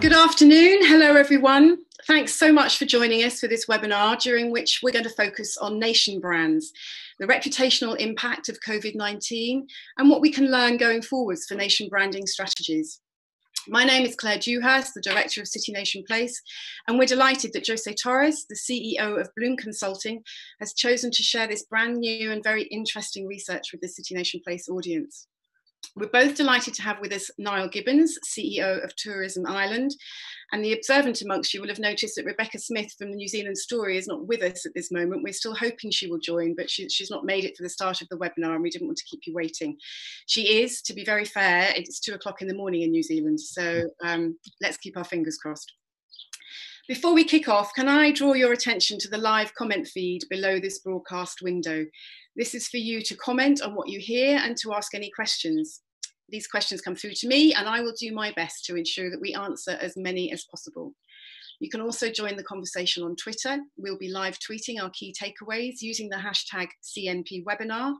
Good afternoon. Hello, everyone. Thanks so much for joining us for this webinar, during which we're going to focus on nation brands, the reputational impact of COVID 19, and what we can learn going forwards for nation branding strategies. My name is Claire Dewhurst, the Director of City Nation Place, and we're delighted that Jose Torres, the CEO of Bloom Consulting, has chosen to share this brand new and very interesting research with the City Nation Place audience. We're both delighted to have with us Niall Gibbons, CEO of Tourism Ireland. And the observant amongst you will have noticed that Rebecca Smith from the New Zealand Story is not with us at this moment. We're still hoping she will join, but she, she's not made it for the start of the webinar and we didn't want to keep you waiting. She is, to be very fair, it's two o'clock in the morning in New Zealand, so um, let's keep our fingers crossed. Before we kick off, can I draw your attention to the live comment feed below this broadcast window? This is for you to comment on what you hear and to ask any questions. These questions come through to me and I will do my best to ensure that we answer as many as possible. You can also join the conversation on Twitter. We'll be live tweeting our key takeaways using the hashtag CNP webinar.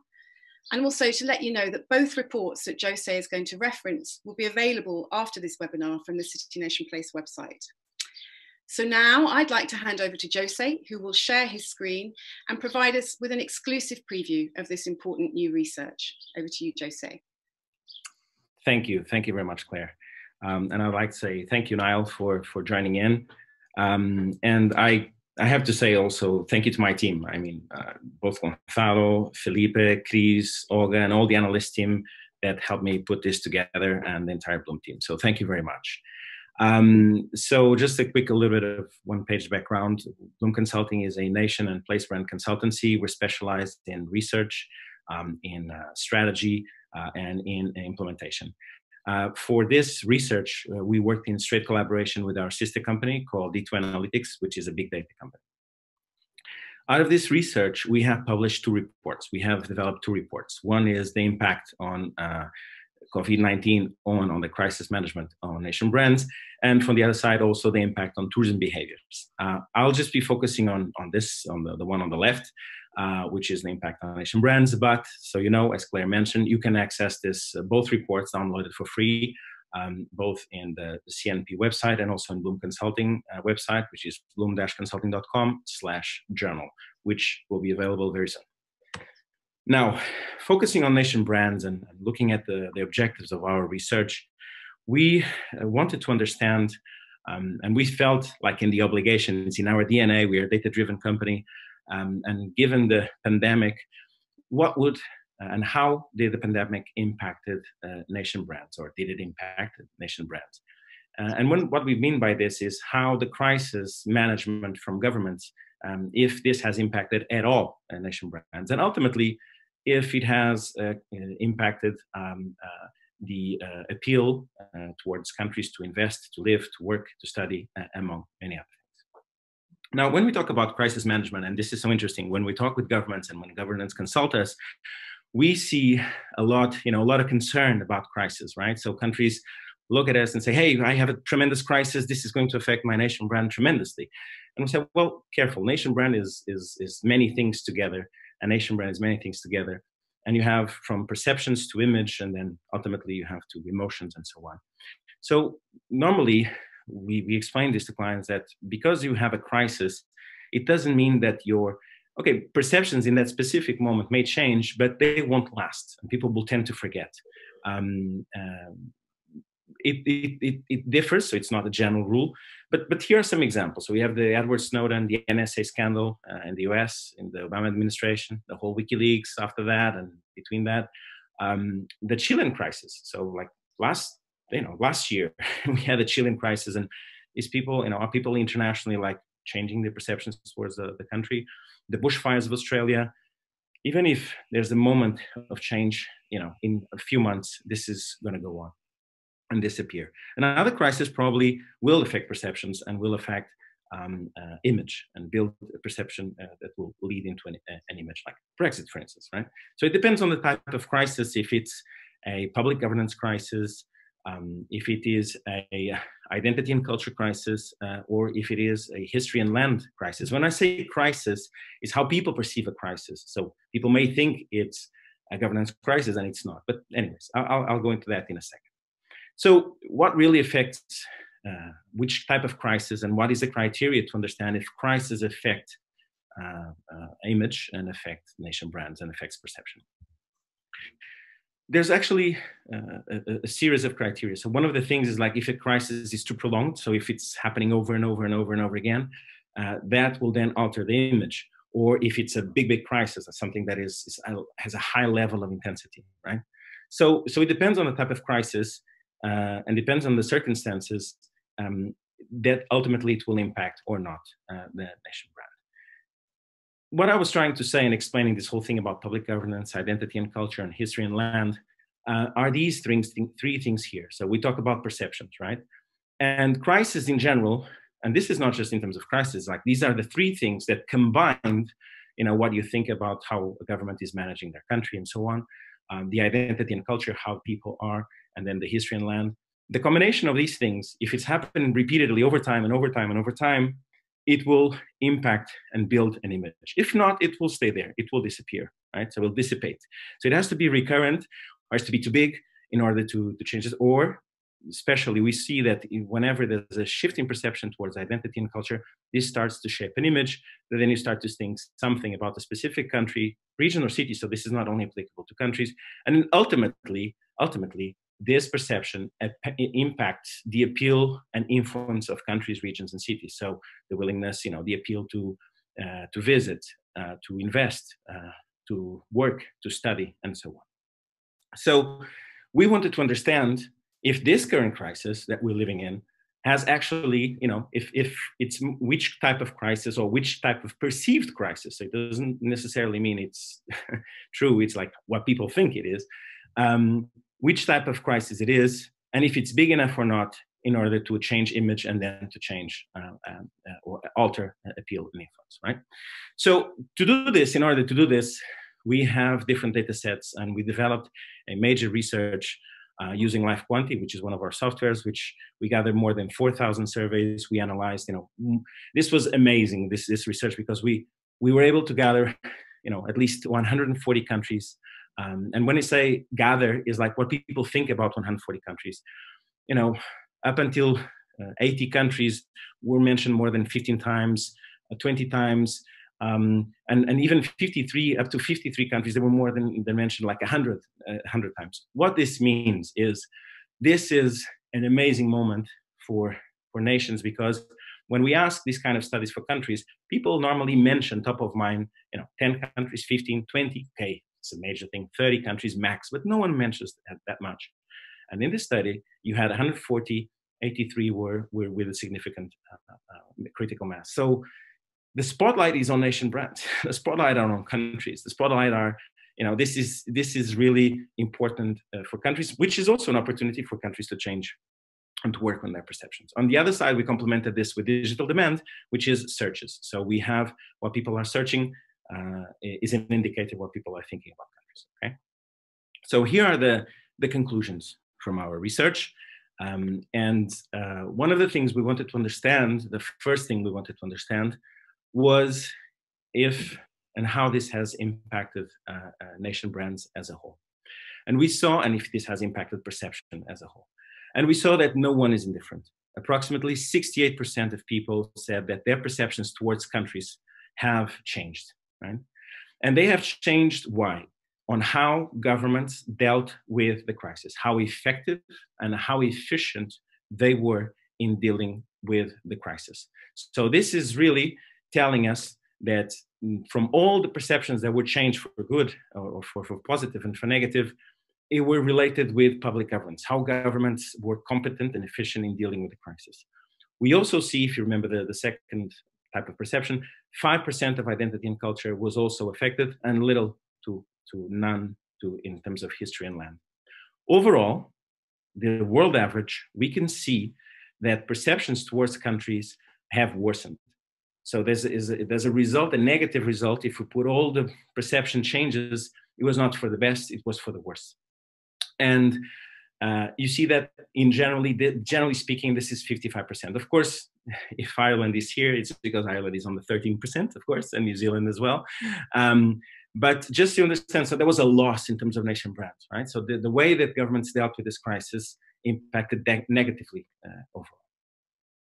And also to let you know that both reports that Jose is going to reference will be available after this webinar from the City Nation Place website. So now I'd like to hand over to Jose, who will share his screen and provide us with an exclusive preview of this important new research. Over to you, Jose. Thank you. Thank you very much, Claire. Um, and I'd like to say thank you, Niall, for, for joining in. Um, and I, I have to say also thank you to my team. I mean, uh, both Gonzalo, Felipe, Chris, Olga, and all the analyst team that helped me put this together and the entire Bloom team. So thank you very much. Um, so just a quick a little bit of one page background. Bloom Consulting is a nation and place brand consultancy. We're specialized in research, um, in uh, strategy, uh, and in implementation. Uh, for this research, uh, we worked in straight collaboration with our sister company called D2 Analytics, which is a big data company. Out of this research, we have published two reports. We have developed two reports. One is the impact on uh, COVID-19 on, on the crisis management on nation brands, and from the other side, also the impact on tourism behaviors. Uh, I'll just be focusing on, on this, on the, the one on the left, uh, which is the impact on nation brands. But so you know, as Claire mentioned, you can access this uh, both reports downloaded for free, um, both in the, the, CNP website and also in Bloom Consulting uh, website, which is bloom-consulting.com slash journal, which will be available very soon. Now, focusing on nation brands and looking at the, the objectives of our research, we uh, wanted to understand, um, and we felt like in the obligations in our DNA, we are a data driven company. Um, and given the pandemic, what would uh, and how did the pandemic impacted uh, nation brands or did it impact nation brands? Uh, and when, what we mean by this is how the crisis management from governments, um, if this has impacted at all uh, nation brands, and ultimately if it has uh, impacted um, uh, the uh, appeal towards countries to invest, to live, to work, to study, among many other things. Now, when we talk about crisis management, and this is so interesting, when we talk with governments and when governments consult us, we see a lot, you know, a lot of concern about crisis, right? So countries look at us and say, hey, I have a tremendous crisis. This is going to affect my nation brand tremendously. And we say, well, careful. Nation brand is, is, is many things together a nation brand is many things together. And you have from perceptions to image and then ultimately you have to emotions and so on. So normally we, we explain this to clients that because you have a crisis it doesn't mean that your okay perceptions in that specific moment may change but they won't last and people will tend to forget. Um, um, it, it, it, it, differs, so it's not a general rule. But, but here are some examples. So we have the Edward Snowden, the NSA scandal uh, in the US, in the Obama administration, the whole WikiLeaks after that, and between that, um, the Chilean crisis. So like last, you know, last year we had the Chilean crisis, and is people, you know, are people internationally like changing their perceptions towards the, the country? The bushfires of Australia. Even if there's a moment of change, you know, in a few months, this is going to go on and disappear. Another crisis probably will affect perceptions and will affect um, uh, image and build a perception uh, that will lead into an, uh, an, image like Brexit, for instance, right? So it depends on the type of crisis. If it's a public governance crisis, um, if it is a identity and culture crisis, uh, or if it is a history and land crisis. When I say crisis, is how people perceive a crisis. So people may think it's a governance crisis, and it's not. But anyways, I'll, I'll go into that in a second. So, what really affects uh, which type of crisis and what is the criteria to understand if crises affect uh, uh, image and affect nation brands and affects perception. There's actually uh, a, a, series of criteria. So one of the things is like if a crisis is too prolonged, so if it's happening over and over and over and over again, uh, that will then alter the image. Or if it's a big, big crisis, something that is, is has a high level of intensity, right? So, so it depends on the type of crisis uh, and depends on the circumstances um, that ultimately it will impact or not uh, the nation brand. What I was trying to say in explaining this whole thing about public governance, identity and culture, and history and land uh, are these things, th- three things here. So we talk about perceptions, right? And crisis in general, and this is not just in terms of crisis, like these are the three things that combined, you know, what you think about how a government is managing their country and so on, um, the identity and culture, how people are, and then the history and land. The combination of these things, if it's happened repeatedly over time and over time and over time, it will impact and build an image. If not, it will stay there. It will disappear, right? So it will dissipate. So it has to be recurrent, or has to be too big in order to, to change it. Or especially we see that whenever there's a shift in perception towards identity and culture, this starts to shape an image that then you start to think something about a specific country, region, or city. So this is not only applicable to countries. And ultimately, ultimately, this perception impacts the appeal and influence of countries, regions, and cities. So the willingness, you know, the appeal to uh, to visit, uh, to invest, uh, to work, to study, and so on. So we wanted to understand if this current crisis that we're living in has actually, you know, if if it's which type of crisis or which type of perceived crisis. It doesn't necessarily mean it's true. It's like what people think it is. Um, which type of crisis it is, and if it's big enough or not in order to change image and then to change uh, um, uh, or alter appeal and influence, right? So to do this, in order to do this, we have different data sets and we developed a major research uh, using Life Quanti, which is one of our softwares, which we gathered more than 4,000 surveys. We analyzed, you know, this was amazing, this, this research, because we, we were able to gather, you know, at least 140 countries um, and when I say gather, is like what people think about 140 countries. You know, up until uh, 80 countries were mentioned more than 15 times, uh, 20 times, um, and, and even 53, up to 53 countries, they were more than they mentioned like 100, uh, 100 times. What this means is this is an amazing moment for, for nations because when we ask these kind of studies for countries, people normally mention top of mind, you know, 10 countries, 15, 20, okay, it's a major thing, 30 countries max, but no one mentions that, that much. And in this study, you had 140, 83 were, were with a significant uh, uh, critical mass. So the spotlight is on nation brands. the spotlight are on countries. The spotlight are, you know, this is this is really important uh, for countries, which is also an opportunity for countries to change and to work on their perceptions. On the other side, we complemented this with digital demand, which is searches. So we have what people are searching uh, is an indicator what people are thinking about countries. Okay, so here are the the conclusions from our research. Um, and uh, one of the things we wanted to understand, the first thing we wanted to understand, was if and how this has impacted uh, uh, nation brands as a whole. And we saw, and if this has impacted perception as a whole. And we saw that no one is indifferent. Approximately 68% of people said that their perceptions towards countries have changed right? And they have changed why? On how governments dealt with the crisis, how effective and how efficient they were in dealing with the crisis. So this is really telling us that mm, from all the perceptions that were changed for good or for, for positive and for negative, it were related with public governance, how governments were competent and efficient in dealing with the crisis. We also see, if you remember the, the second type of perception. 5% of identity and culture was also affected, and little to, to none to, in terms of history and land. Overall, the world average, we can see that perceptions towards countries have worsened. So there's, a, there's a result, a negative result. If we put all the perception changes, it was not for the best, it was for the worst. And uh, you see that in generally, generally speaking, this is 55%. Of course, if Ireland is here, it's because Ireland is on the 13%, of course, and New Zealand as well. Um, but just to understand, so there was a loss in terms of nation brands, right? So the, the way that governments dealt with this crisis impacted negatively uh, overall.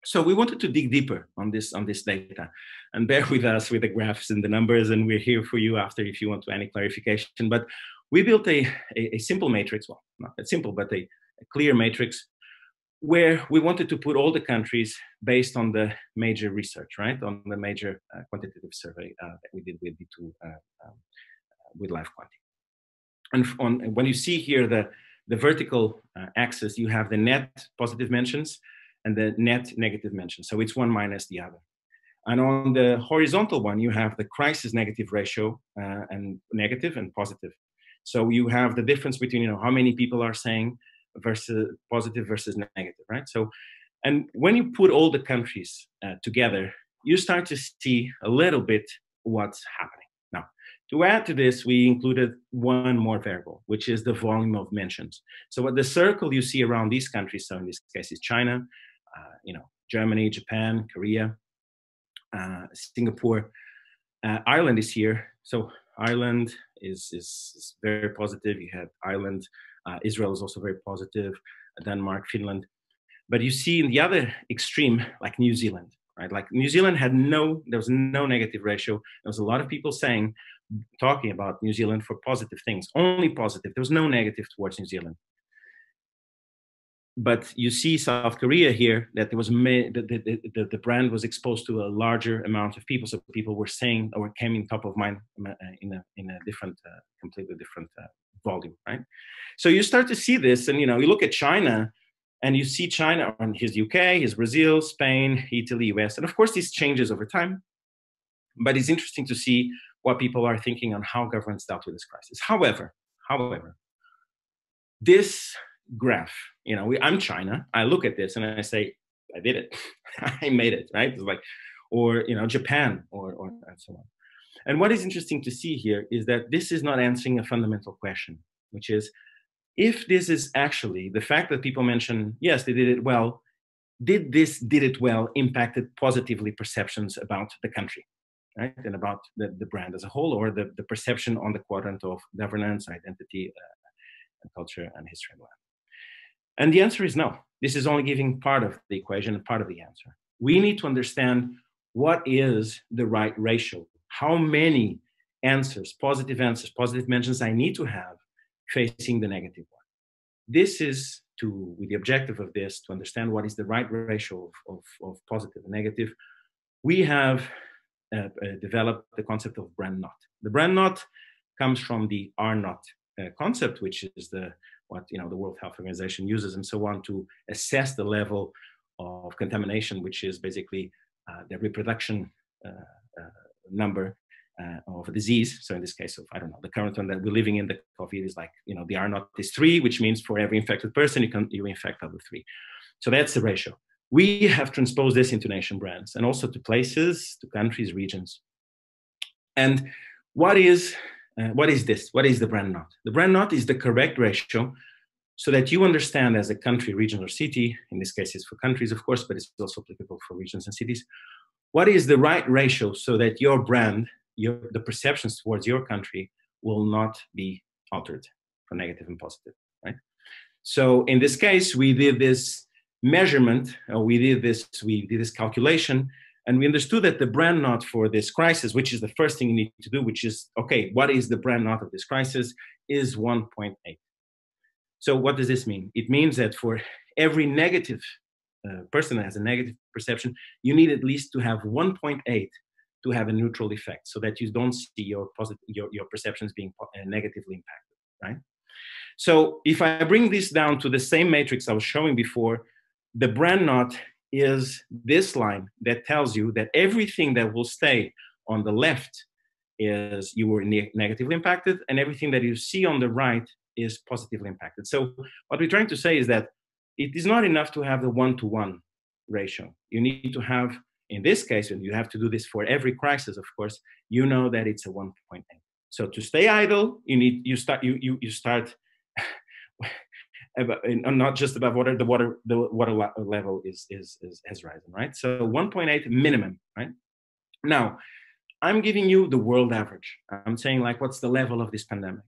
So we wanted to dig deeper on this on this data, and bear with us with the graphs and the numbers, and we're here for you after if you want to any clarification. But we built a, a, a simple matrix, well, not that simple, but a, a clear matrix where we wanted to put all the countries based on the major research, right, on the major uh, quantitative survey uh, that we did with D2 uh, um, with LiveQuanti. And on, when you see here the, the vertical uh, axis, you have the net positive mentions and the net negative mentions. So it's one minus the other. And on the horizontal one, you have the crisis negative ratio uh, and negative and positive. So you have the difference between you know how many people are saying versus positive versus negative, right? So, and when you put all the countries uh, together, you start to see a little bit what's happening. Now, to add to this, we included one more variable, which is the volume of mentions. So, what the circle you see around these countries, so in this case, is China, uh, you know, Germany, Japan, Korea, uh, Singapore, uh, Ireland is here. So Ireland is, is, is very positive. You have Ireland, uh, Israel is also very positive, Denmark, Finland. But you see in the other extreme, like New Zealand, right? Like New Zealand had no, there was no negative ratio. There was a lot of people saying, talking about New Zealand for positive things, only positive. There was no negative towards New Zealand but you see South Korea here that there was the, the, the, the, brand was exposed to a larger amount of people, so people were saying or came in top of mind uh, in a in a different, uh, completely different uh, volume, right? So you start to see this, and you know you look at China, and you see China on his UK, his Brazil, Spain, Italy, US, and of course this changes over time. But it's interesting to see what people are thinking on how governments dealt with this crisis. However, however, this graph. You know, we, I'm China. I look at this and I say, I did it. I made it, right? It's like, or you know, Japan, or or and so on. And what is interesting to see here is that this is not answering a fundamental question, which is, if this is actually the fact that people mention, yes, they did it well. Did this did it well impacted positively perceptions about the country? right? And about the, the brand as a whole, or the, the perception on the quadrant of governance, identity, uh, and culture, and history and land. And the answer is no. This is only giving part of the equation and part of the answer. We need to understand what is the right ratio. How many answers, positive answers, positive mentions I need to have facing the negative one. This is to, with the objective of this, to understand what is the right ratio of, of, of positive and negative. We have uh, uh, developed the concept of brand naught. The brand naught comes from the R naught uh, concept, which is the what you know the World Health Organization uses and so on to assess the level of contamination, which is basically uh, the reproduction uh, uh, number uh, of a disease. So in this case of I don't know the current one that we're living in, the COVID is like you know the R naught is three, which means for every infected person you can you infect other three. So that's the ratio. We have transposed this into nation brands and also to places, to countries, regions. And what is uh, what is this? What is the brand naught? The brand naught is the correct ratio so that you understand as a country, region, or city, in this case it's for countries, of course, but it's also applicable for regions and cities, what is the right ratio so that your brand, your, the perceptions towards your country will not be altered for negative and positive, right? So in this case, we did this measurement, we did this, we did this calculation and we understood that the brand naught for this crisis, which is the first thing you need to do, which is, okay, what is the brand naught of this crisis, is 1.8. So what does this mean? It means that for every negative uh, person that has a negative perception, you need at least to have 1.8 to have a neutral effect so that you don't see your, positive, your, your perceptions being uh, negatively impacted, right? So if I bring this down to the same matrix I was showing before, the brand naught is this line that tells you that everything that will stay on the left is you were ne- negatively impacted, and everything that you see on the right is positively impacted. So, what we're trying to say is that it is not enough to have the one to one ratio. You need to have, in this case, and you have to do this for every crisis, of course, you know that it's a 1.8. So to stay idle, you need you start you you you start Uh, not just above water, the water the water level is is, is has risen, right? So 1.8 minimum, right? Now, I'm giving you the world average. I'm saying like, what's the level of this pandemic?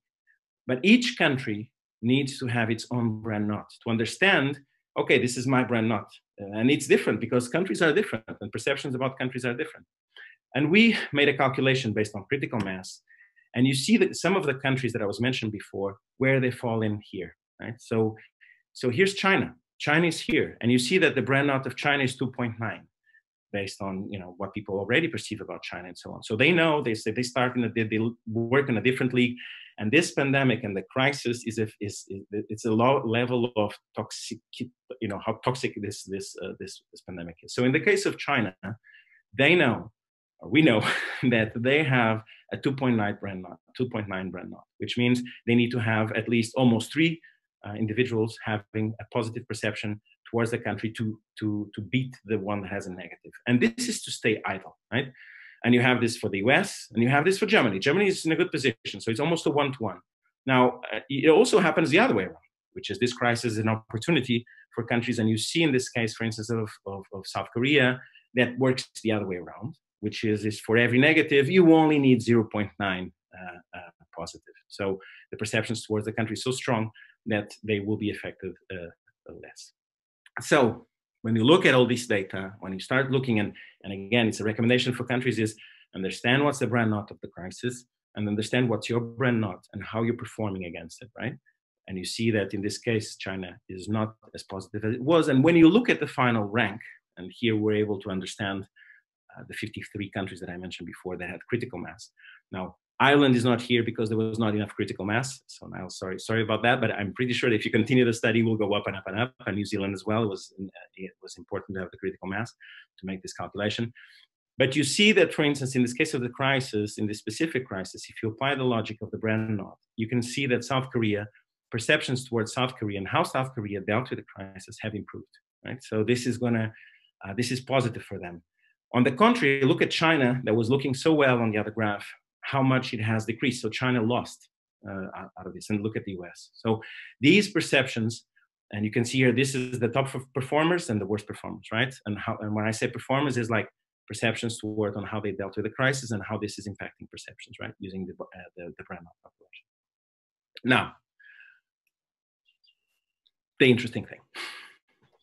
But each country needs to have its own brand naught to understand okay, this is my brand naught. And it's different because countries are different and perceptions about countries are different. And we made a calculation based on critical mass. And you see that some of the countries that I was mentioned before, where they fall in here, right? So, so here's China. China is here. And you see that the brand out of China is 2.9 based on you know what people already perceive about China and so on. So they know they say they start in a they work in a different league, and this pandemic and the crisis is a, is, is it's a low level of toxic, you know, how toxic this this uh, this this pandemic is. So in the case of China, they know, we know, that they have a 2.9 brand naught 2.9 brand naught, which means they need to have at least almost three uh, individuals having a positive perception towards the country to to to beat the one that has a negative. And this is to stay idle, right? And you have this for the US and you have this for Germany. Germany is in a good position. So it's almost a one to one. Now, uh, it also happens the other way around, which is this crisis is an opportunity for countries. And you see in this case, for instance, of, of, of South Korea, that works the other way around, which is, is for every negative, you only need 0.9 uh, uh, positive. So the perceptions towards the country is so strong that they will be affected uh, less. So when you look at all this data, when you start looking and and again, it's a recommendation for countries is understand what's the brand naught of the crisis and understand what's your brand naught and how you're performing against it, right? And you see that in this case, China is not as positive as it was. And when you look at the final rank, and here we're able to understand uh, the 53 countries that I mentioned before that had critical mass. Now, Ireland is not here because there was not enough critical mass. So now, sorry, sorry about that, but I'm pretty sure that if you continue the study, we'll go up and up and up. And New Zealand as well it was uh, it was important to have the critical mass to make this calculation. But you see that, for instance, in this case of the crisis, in this specific crisis, if you apply the logic of the brand naught, you can see that South Korea perceptions towards South Korea and how South Korea dealt with the crisis have improved. Right. So this is gonna uh, this is positive for them. On the contrary, look at China that was looking so well on the other graph how much it has decreased. So China lost uh, out of this, and look at the US. So these perceptions, and you can see here, this is the top performers and the worst performers, right? And how, and when I say performers, is like perceptions toward on how they dealt with the crisis and how this is impacting perceptions, right? Using the uh, the, the brand population. Now, the interesting thing.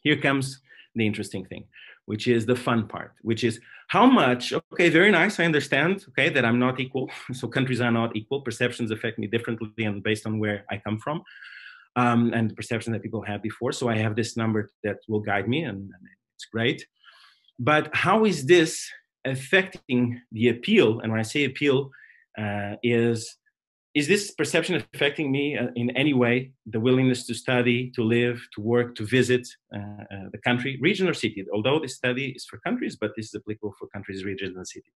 Here comes the interesting thing which is the fun part, which is how much, okay, very nice, I understand, okay, that I'm not equal. So countries are not equal. Perceptions affect me differently and based on where I come from um, and the perception that people had before. So I have this number that will guide me and, and it's great. But how is this affecting the appeal? And when I say appeal, uh, is is this perception affecting me uh, in any way the willingness to study to live to work to visit uh, uh, the country region or city? Although this study is for countries but this is applicable for countries regions and cities.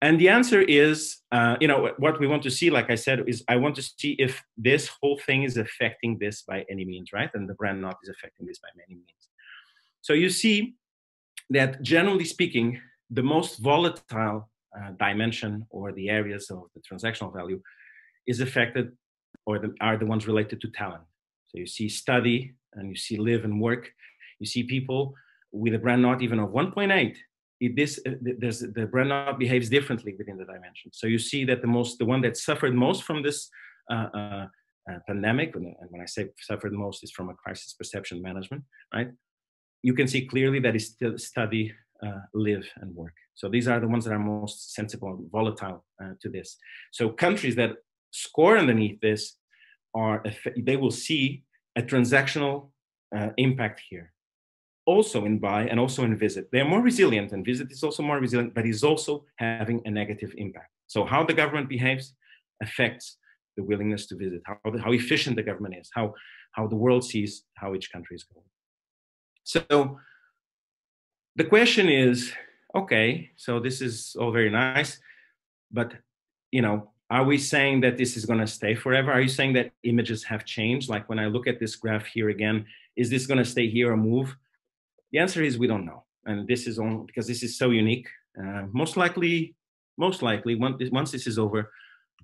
And the answer is uh, you know what we want to see like i said is i want to see if this whole thing is affecting this by any means right? And the brand naught is affecting this by many means. So you see that generally speaking the most volatile uh, dimension or the areas of the transactional value is affected or the, are the ones related to talent. So you see study and you see live and work. You see people with a brand naught even of 1.8. It, this uh, there's, the brand naught behaves differently within the dimension. So you see that the most the one that suffered most from this uh, uh, pandemic, and when I say suffered most, is from a crisis perception management, right? You can see clearly that is still study, uh, live, and work. So these are the ones that are most sensible and volatile uh, to this. So countries that score underneath this are they will see a transactional uh, impact here. Also in buy and also in visit, they are more resilient, and visit is also more resilient, but is also having a negative impact. So how the government behaves affects the willingness to visit, how, how efficient the government is, how how the world sees how each country is going. So the question is okay, so this is all very nice, but you know, are we saying that this is going to stay forever? Are you saying that images have changed? Like when I look at this graph here again, is this going to stay here or move? The answer is we don't know, and this is on because this is so unique. Uh, most likely, most likely, once this is over,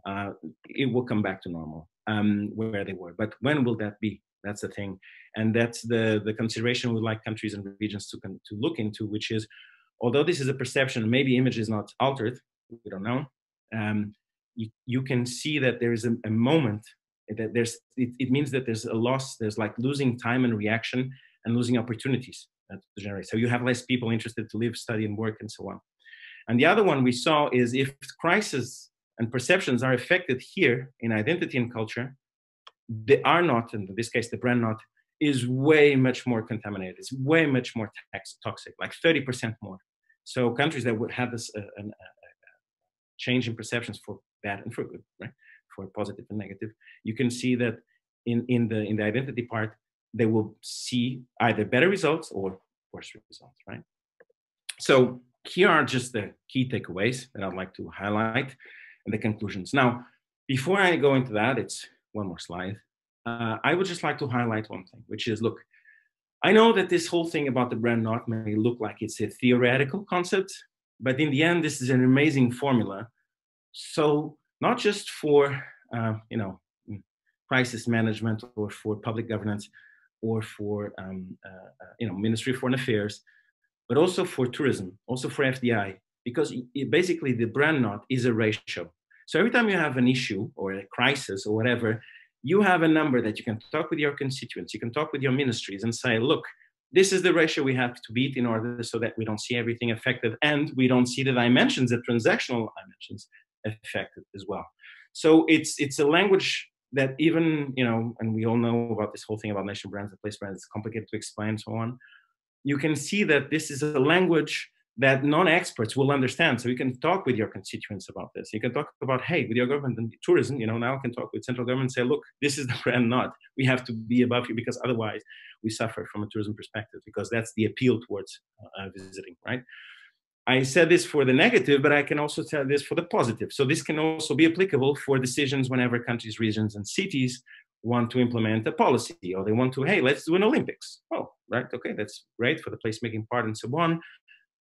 uh, it will come back to normal um, where they were. But when will that be? That's the thing, and that's the the consideration we'd like countries and regions to to look into, which is although this is a perception, maybe image is not altered, we don't know, um, you, you, can see that there is a, a moment that there's, it, it, means that there's a loss, there's like losing time and reaction and losing opportunities to generate. So you have less people interested to live, study, and work, and so on. And the other one we saw is if crisis and perceptions are affected here in identity and culture, they are not, in this case, the brand naught, is way much more contaminated. It's way much more toxic, like 30% more. So countries that would have this uh, an, uh, change in perceptions for bad and for good, right? For positive and negative, you can see that in, in the in the identity part, they will see either better results or worse results, right? So here are just the key takeaways that I'd like to highlight and the conclusions. Now, before I go into that, it's one more slide. Uh, I would just like to highlight one thing, which is look, I know that this whole thing about the brand naught may look like it's a theoretical concept, but in the end, this is an amazing formula. So not just for uh, you know crisis management or for public governance or for um, uh, uh you know Ministry of Foreign Affairs, but also for tourism, also for FDI, because it, basically the brand naught is a ratio. So every time you have an issue or a crisis or whatever, you have a number that you can talk with your constituents, you can talk with your ministries and say, look, this is the ratio we have to beat in order so that we don't see everything affected and we don't see the dimensions, the transactional dimensions affected as well. So it's it's a language that even you know, and we all know about this whole thing about nation brands and place brands. It's complicated to explain, and so on. You can see that this is a language that non-experts will understand. So you can talk with your constituents about this. You can talk about, hey, with your government and tourism, you know, now I can talk with central government and say, look, this is the brand naught. We have to be above you because otherwise we suffer from a tourism perspective because that's the appeal towards uh, visiting, right? I said this for the negative, but I can also tell this for the positive. So this can also be applicable for decisions whenever countries, regions, and cities want to implement a policy or they want to, hey, let's do an Olympics. Oh, right, okay, that's great for the placemaking part and so on.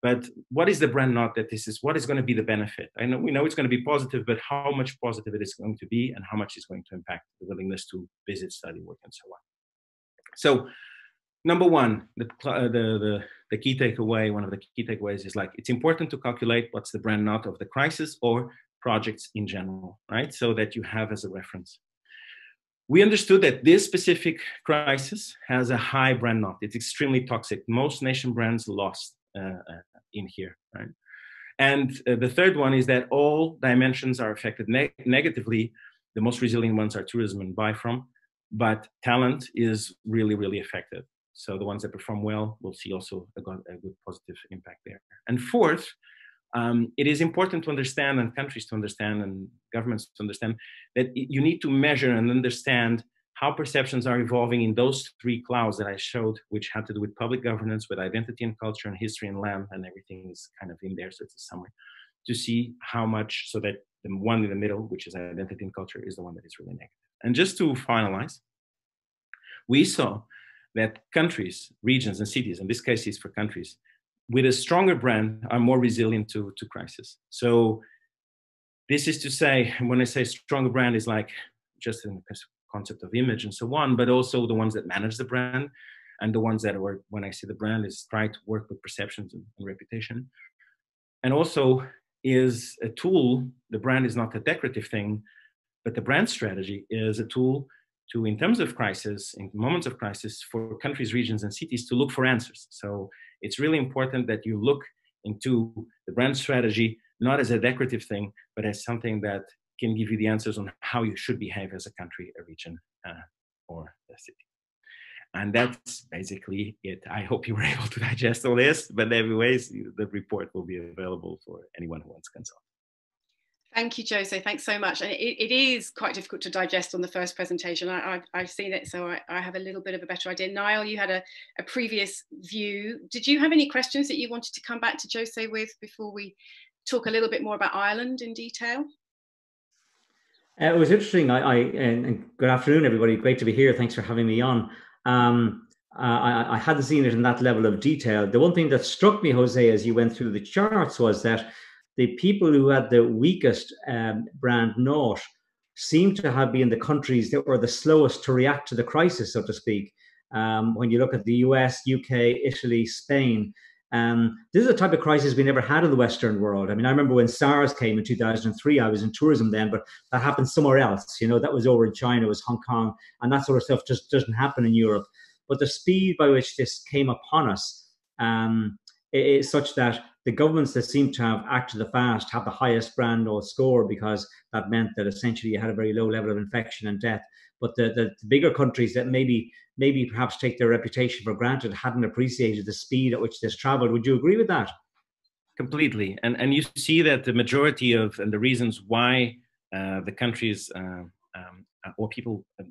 But what is the brand naught that this is? What is going to be the benefit? I know we know it's going to be positive, but how much positive it is going to be, and how much is going to impact the willingness to visit, study, work, and so on. So, number one, the uh, the the, the key takeaway, one of the key takeaways is like it's important to calculate what's the brand naught of the crisis or projects in general, right? So that you have as a reference we understood that this specific crisis has a high brand naught. It's extremely toxic. Most nation brands lost uh, uh, in here, right? And uh, the third one is that all dimensions are affected ne- negatively. The most resilient ones are tourism and buy from, but talent is really, really affected. So the ones that perform well will see also a, good, a good positive impact there. And fourth, um, it is important to understand and countries to understand and governments to understand that you need to measure and understand how perceptions are evolving in those three clouds that I showed, which had to do with public governance, with identity and culture and history and land, and everything is kind of in there. So it's a summary to see how much, so that the one in the middle, which is identity and culture, is the one that is really negative. And just to finalize, we saw that countries, regions, and cities, in this case, is for countries, with a stronger brand are more resilient to, to crisis. So this is to say, when I say stronger brand is like just in the concept of image and so on, but also the ones that manage the brand and the ones that are, when I say the brand, is try to work with perceptions and, and reputation. And also is a tool, the brand is not a decorative thing, but the brand strategy is a tool to, in terms of crisis, in moments of crisis, for countries, regions, and cities to look for answers. So it's really important that you look into the brand strategy not as a decorative thing, but as something that can give you the answers on how you should behave as a country, a region, uh, or a city. And that's basically it. I hope you were able to digest all this, but anyways, the report will be available for anyone who wants to consult. Thank you, Jose. Thanks so much. And it, it is quite difficult to digest on the first presentation. I, have seen it, so I, I, have a little bit of a better idea. Niall, you had a, a, previous view. Did you have any questions that you wanted to come back to Jose with before we talk a little bit more about Ireland in detail? Uh, it was interesting. I, I and, good afternoon, everybody. Great to be here. Thanks for having me on. Um, uh, I, I hadn't seen it in that level of detail. The one thing that struck me, Jose, as you went through the charts, was that the people who had the weakest um, brand naught seem to have been the countries that were the slowest to react to the crisis, so to speak. Um, when you look at the US, UK, Italy, Spain, um, this is a type of crisis we never had in the Western world. I mean, I remember when SARS came in 2003, I was in tourism then, but that happened somewhere else. You know, that was over in China, it was Hong Kong, and that sort of stuff just doesn't happen in Europe. but the speed by which this came upon us um, is such that the governments that seem to have acted the fast have the highest brand or score because that meant that essentially you had a very low level of infection and death. But the, the, the bigger countries that maybe maybe perhaps take their reputation for granted hadn't appreciated the speed at which this traveled. Would you agree with that? Completely. And and you see that the majority of and the reasons why uh, the countries uh, um, or people uh,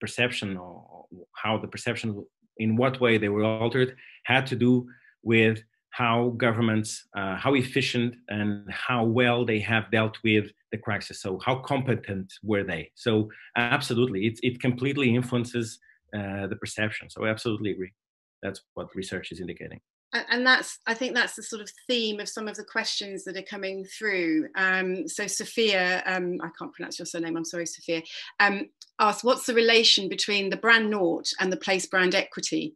perception or how the perception in what way they were altered had to do with how governments, uh, how efficient and how well they have dealt with the crisis. So how competent were they? So absolutely, it, it completely influences uh, the perception. So I absolutely agree. That's what research is indicating. And that's, I think that's the sort of theme of some of the questions that are coming through. Um, so Sophia, um, I can't pronounce your surname, I'm sorry, Sophia, um, asked, what's the relation between the brand naught and the place brand equity?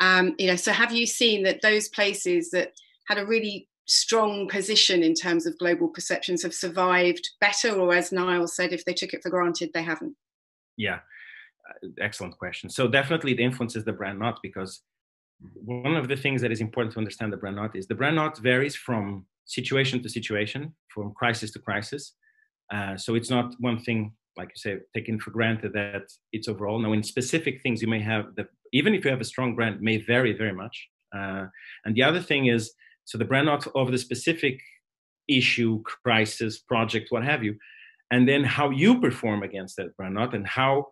Um, you know, so have you seen that those places that had a really strong position in terms of global perceptions have survived better, or as Niall said, if they took it for granted, they haven't? Yeah, excellent question. So definitely it influences the brand naught because one of the things that is important to understand the brand naught is the brand naught varies from situation to situation, from crisis to crisis. Uh, so it's not one thing like you say, taken for granted that it's overall. Now, in specific things, you may have the even if you have a strong brand, may vary very much. Uh, and the other thing is, so the brand naught of the specific issue, crisis, project, what have you, and then how you perform against that brand naught and how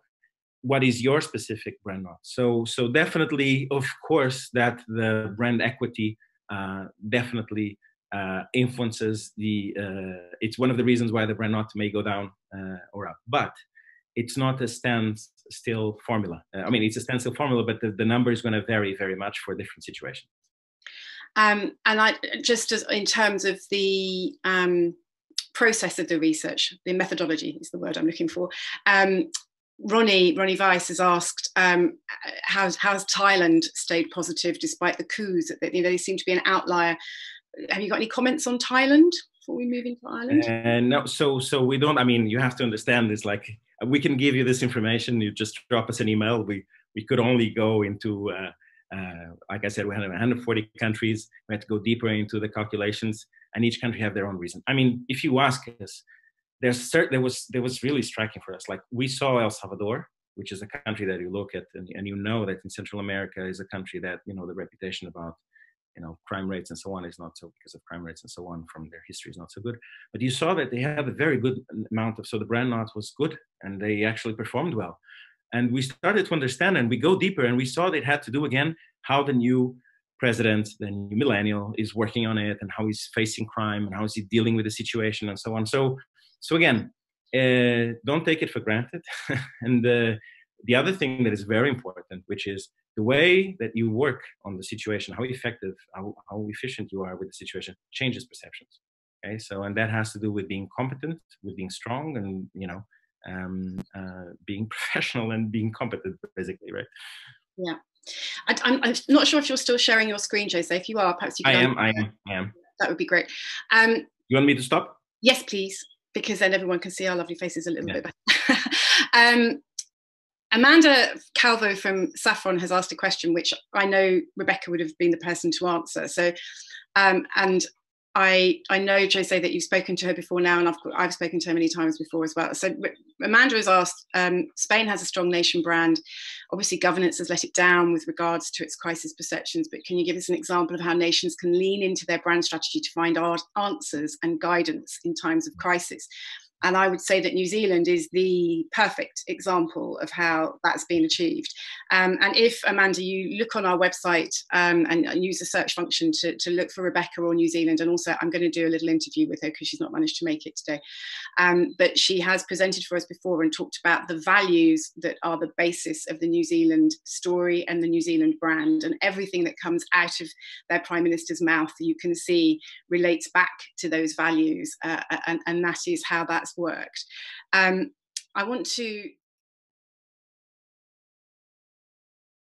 what is your specific brand naught. So so definitely, of course, that the brand equity uh, definitely uh, influences the. Uh, it's one of the reasons why the brand naught may go down uh, or up, but it's not a standstill formula. Uh, I mean, it's a standstill formula, but the, the number is going to vary very much for different situations. Um, and I just as in terms of the um, process of the research, the methodology is the word I'm looking for. Um, Ronnie Ronnie Weiss has asked um, how's how's Thailand stayed positive despite the coups? That you know, they seem to be an outlier. Have you got any comments on Thailand before we move into Ireland? Uh, no, so so we don't. I mean, you have to understand this. Like we can give you this information. You just drop us an email. We we could only go into, uh, uh, like I said, we had 140 countries. We had to go deeper into the calculations, and each country have their own reason. I mean, if you ask us, there's certain there was there was really striking for us. Like we saw El Salvador, which is a country that you look at, and, and you know that in Central America is a country that you know the reputation about you know crime rates and so on is not so because of crime rates and so on from their history is not so good. But you saw that they have a very good amount of so the brand naught was good and they actually performed well. And we started to understand and we go deeper and we saw that it had to do again how the new president the new millennial is working on it and how he's facing crime and how is he dealing with the situation and so on. So so again uh, don't take it for granted and uh, the other thing that is very important which is the way that you work on the situation, how effective, how, how efficient you are with the situation changes perceptions. Okay, so and that has to do with being competent, with being strong, and you know, um, uh, being professional and being competent, basically, right? Yeah, I, am I'm not sure if you're still sharing your screen, Jose. If you are, perhaps you can. I am. I am. I am. That would be great. Um, you want me to stop? Yes, please, because then everyone can see our lovely faces a little yeah. bit better. um, Amanda Calvo from Saffron has asked a question which I know Rebecca would have been the person to answer. So, um, and I I know Jose that you've spoken to her before now, and I've I've spoken to her many times before as well. So Amanda has asked: um, Spain has a strong nation brand. Obviously, governance has let it down with regards to its crisis perceptions. But can you give us an example of how nations can lean into their brand strategy to find answers and guidance in times of crisis? And I would say that New Zealand is the perfect example of how that's been achieved. Um, and if, Amanda, you look on our website um, and, and, use the search function to, to look for Rebecca or New Zealand, and also I'm going to do a little interview with her because she's not managed to make it today. Um, but she has presented for us before and talked about the values that are the basis of the New Zealand story and the New Zealand brand. And everything that comes out of their Prime Minister's mouth, you can see relates back to those values. Uh, and, and that is how that's worked. Um, I want to